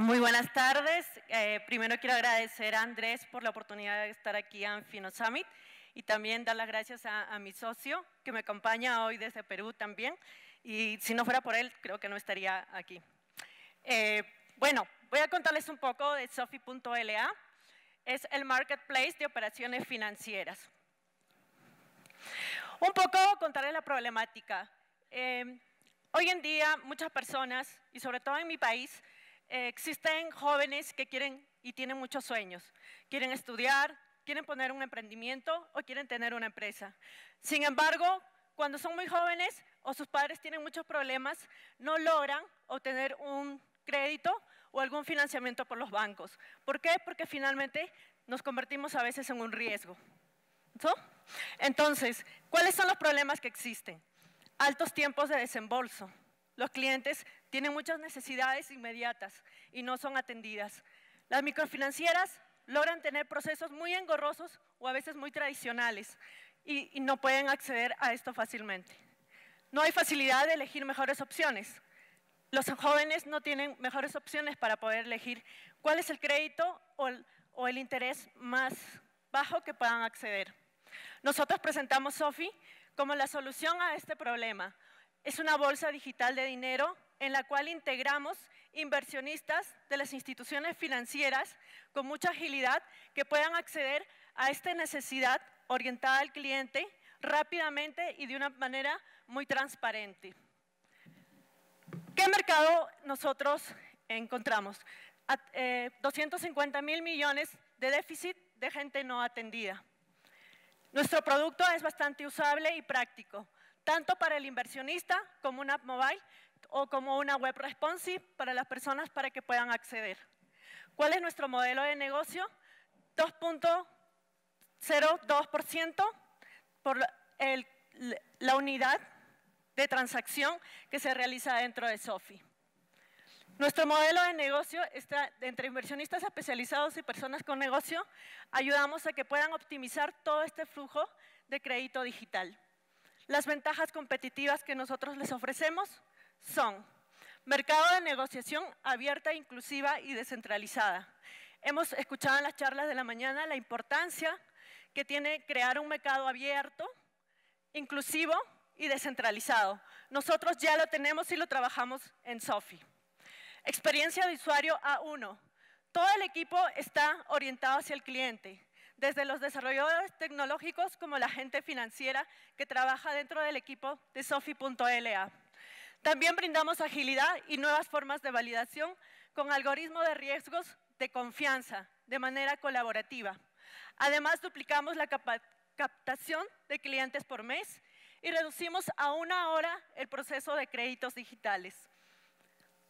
Muy buenas tardes. Eh, primero quiero agradecer a Andrés por la oportunidad de estar aquí en Fino Summit y también dar las gracias a, mi socio que me acompaña hoy desde Perú también. Y si no fuera por él, creo que no estaría aquí. Eh, bueno, voy a contarles un poco de Sofi.la. Es el marketplace de operaciones financieras. Un poco contarles la problemática. Eh, hoy en día muchas personas, y sobre todo en mi país, eh, existen jóvenes que quieren y tienen muchos sueños. Quieren estudiar, quieren poner un emprendimiento o quieren tener una empresa. Sin embargo, cuando son muy jóvenes o sus padres tienen muchos problemas, no logran obtener un crédito o algún financiamiento por los bancos. ¿Por qué? Porque finalmente nos convertimos a veces en un riesgo. Entonces, ¿cuáles son los problemas que existen? Altos tiempos de desembolso. Los clientes tienen muchas necesidades inmediatas y no son atendidas. Las microfinancieras logran tener procesos muy engorrosos o a veces muy tradicionales y, no pueden acceder a esto fácilmente. No hay facilidad de elegir mejores opciones. Los jóvenes no tienen mejores opciones para poder elegir cuál es el crédito o el, o el interés más bajo que puedan acceder. Nosotros presentamos SOFI como la solución a este problema. Es una bolsa digital de dinero en la cual integramos inversionistas de las instituciones financieras con mucha agilidad que puedan acceder a esta necesidad orientada al cliente rápidamente y de una manera muy transparente. ¿Qué mercado nosotros encontramos? 250 eh, mil millones de déficit de gente no atendida. Nuestro producto es bastante usable y práctico, tanto para el inversionista como una app mobile o como una web responsive para las personas para que puedan acceder. ¿Cuál es nuestro modelo de negocio? 2.02% por la unidad de transacción que se realiza dentro de SOFI. Nuestro modelo de negocio está entre inversionistas especializados y personas con negocio. Ayudamos a que puedan optimizar todo este flujo de crédito digital. Las ventajas competitivas que nosotros les ofrecemos son mercado de negociación abierta, inclusiva y descentralizada. Hemos escuchado en las charlas de la mañana la importancia que tiene crear un mercado abierto, inclusivo y descentralizado. Nosotros ya lo tenemos y lo trabajamos en SOFI. Experiencia de usuario A1. Todo el equipo está orientado hacia el cliente, desde los desarrolladores tecnológicos como la gente financiera que trabaja dentro del equipo de Sofi.la. También brindamos agilidad y nuevas formas de validación con algoritmos de riesgos de confianza de manera colaborativa. Además, duplicamos la captación de clientes por mes y reducimos a una hora el proceso de créditos digitales.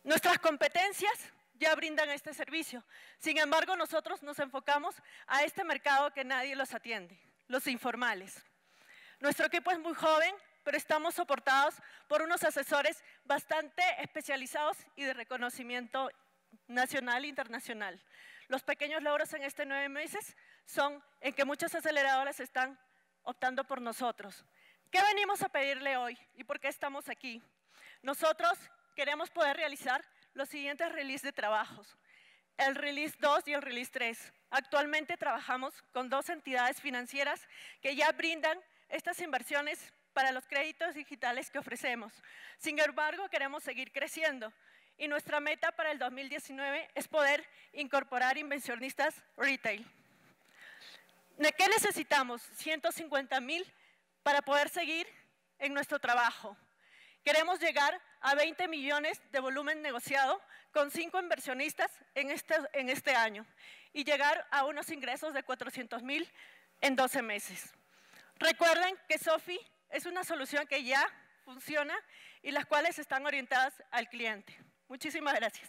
Nuestras competencias ya brindan este servicio. Sin embargo, nosotros nos enfocamos a este mercado que nadie los atiende, los informales. Nuestro equipo es muy joven, pero estamos soportados por unos asesores bastante especializados y de reconocimiento nacional e internacional. Los pequeños logros en este nueve meses son en que muchas aceleradoras están optando por nosotros. ¿Qué venimos a pedirle hoy y por qué estamos aquí? Nosotros queremos poder realizar los siguientes releases de trabajos. El release 2 y el release 3. Actualmente trabajamos con dos entidades financieras que ya brindan estas inversiones para los créditos digitales que ofrecemos. Sin embargo, queremos seguir creciendo y nuestra meta para el 2019 es poder incorporar inversionistas retail. ¿De qué necesitamos? 150 mil para poder seguir en nuestro trabajo. Queremos llegar a 20 millones de volumen negociado con cinco inversionistas en este, en este año y llegar a unos ingresos de 400 mil en 12 meses. Recuerden que Sofi es una solución que ya funciona y las cuales están orientadas al cliente. Muchísimas gracias.